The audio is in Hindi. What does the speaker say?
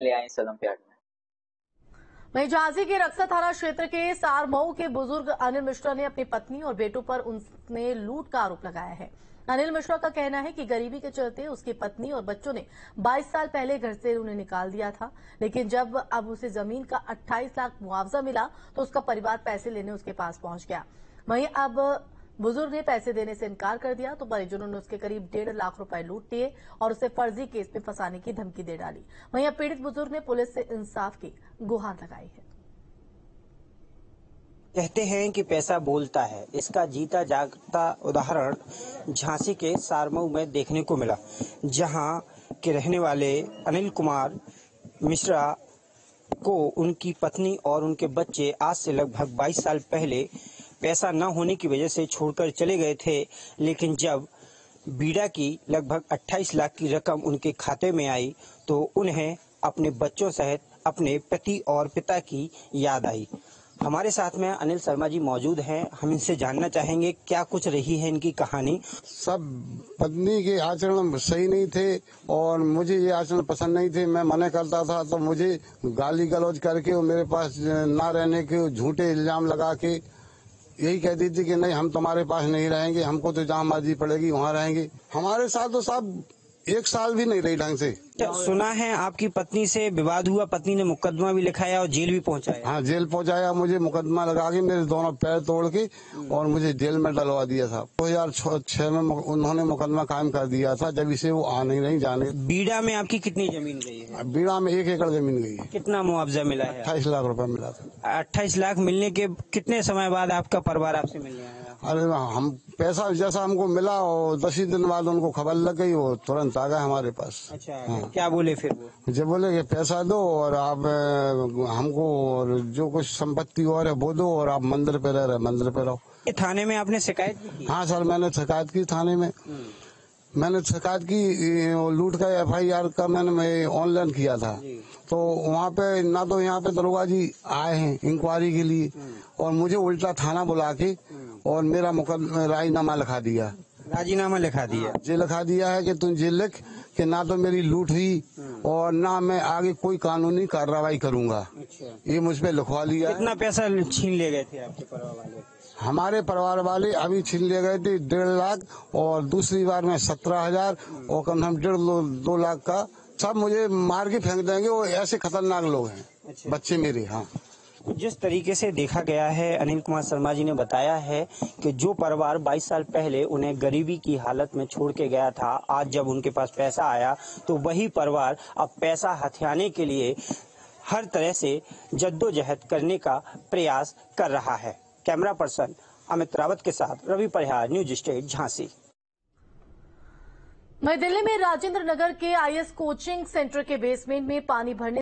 ले आए सदम यार्ड में वहीं झांसी के रक्सा थाना क्षेत्र के सारमऊ के बुज़ुर्ग अनिल मिश्रा ने अपनी पत्नी और बेटों पर उसने लूट का आरोप लगाया है। अनिल मिश्रा का कहना है कि गरीबी के चलते उसकी पत्नी और बच्चों ने 22 साल पहले घर से उन्हें निकाल दिया था, लेकिन जब अब उसे ज़मीन का 28 लाख मुआवजा मिला तो उसका परिवार पैसे लेने उसके पास पहुँच गया। वहीं अब बुज़ुर्ग ने पैसे देने से इनकार कर दिया तो परिजनों ने उसके करीब डेढ़ लाख रुपए लूट लिए और उसे फर्जी केस में फंसाने की धमकी दे डाली। वहीं अब पीड़ित बुज़ुर्ग ने पुलिस से इंसाफ की गुहार लगाई है। कहते हैं कि पैसा बोलता है। इसका जीता जागता उदाहरण झांसी के सारमऊ में देखने को मिला, जहाँ के रहने वाले अनिल कुमार मिश्रा को उनकी पत्नी और उनके बच्चे आज से लगभग 22 साल पहले पैसा न होने की वजह से छोड़कर चले गए थे, लेकिन जब बीड़ा की लगभग 28 लाख की रकम उनके खाते में आई तो उन्हें अपने बच्चों सहित अपने पति और पिता की याद आई। हमारे साथ में अनिल शर्मा जी मौजूद हैं। हम इनसे जानना चाहेंगे, क्या कुछ रही है इनकी कहानी? सब पत्नी के आचरण सही नहीं थे और मुझे ये आचरण पसंद नहीं थे। मैं मना करता था तो मुझे गाली गलौज करके और मेरे पास ना रहने के झूठे इल्ज़ाम लगा के यही कहती थी कि नहीं, हम तुम्हारे पास नहीं रहेंगे, हमको तो जहाँ मर्ज़ी पड़ेगी वहाँ रहेंगे। हमारे साथ तो साहब एक साल भी नहीं रही ढंग से। क्या सुना है आपकी पत्नी से विवाद हुआ पत्नी ने मुकदमा भी लिखाया और जेल भी पहुँचाया। हाँ जेल पहुँचाया मुझे मुकदमा लगा के मेरे दोनों पैर तोड़ के और मुझे जेल में डलवा दिया था। दो हज़ार छह में उन्होंने मुकदमा कायम कर दिया था जब इसे वो आ नहीं रही जाने। बीड़ा में आपकी कितनी ज़मीन गई है? बीड़ा में एक एकड़ ज़मीन गई है। कितना मुआवजा मिला है? अट्ठाईस लाख रुपए मिला था। अट्ठाईस लाख मिलने के कितने समय बाद आपका परिवार आपसे मिलने आया? अरे हम पैसा जैसा हमको मिला और दस ही दिन बाद उनको खबर लग गई वो तुरंत आ गए हमारे पास। अच्छा हाँ। क्या बोले फिर वो? जब बोले कि पैसा दो और आप हमको और जो कुछ संपत्ति और है वो दो और आप मंदिर पे रह रहे मंदिर पे रहो। थाने में आपने शिकायत की? हाँ सर मैंने शिकायत की थाने में। मैंने शिकायत की लूट का एफ़ आई आर का मैंने ऑनलाइन किया था। तो वहाँ पे ना तो यहाँ पे दरोगा जी आए हैं इंक्वायरी के लिए और मुझे उल्टा थाना बुला के और मेरा मुकदमा राजीनामा लिखा दिया। राजीनामा लिखा दिया। ये लिखा दिया है कि तुम ये लिख कि ना तो मेरी लूट हुई और ना मैं आगे कोई कानूनी कार्रवाई करूँगा। अच्छा। ये मुझ पर लिखवा लिया है। कितना पैसा छीन ले गए थे आपके परिवार वाले? हमारे परिवार वाले अभी छीन ले गए थे डेढ़ लाख और दूसरी बार में सत्रह हज़ार और कम से कम डेढ़ दो, दो लाख का। सब मुझे मार के फेंक देंगे वो ऐसे खतरनाक लोग हैं। अच्छा। बच्चे मेरे हाँ। जिस तरीके से देखा गया है, अनिल कुमार शर्मा जी ने बताया है कि जो परिवार 22 साल पहले उन्हें गरीबी की हालत में छोड़ के गया था, आज जब उनके पास पैसा आया तो वही परिवार अब पैसा हथियाने के लिए हर तरह से जद्दोजहद करने का प्रयास कर रहा है। कैमरा पर्सन अमित रावत के साथ रवि परिहार, न्यूज़ स्टेट, झांसी। नई दिल्ली में राजेंद्र नगर के आईएस कोचिंग सेंटर के बेसमेंट में पानी भरने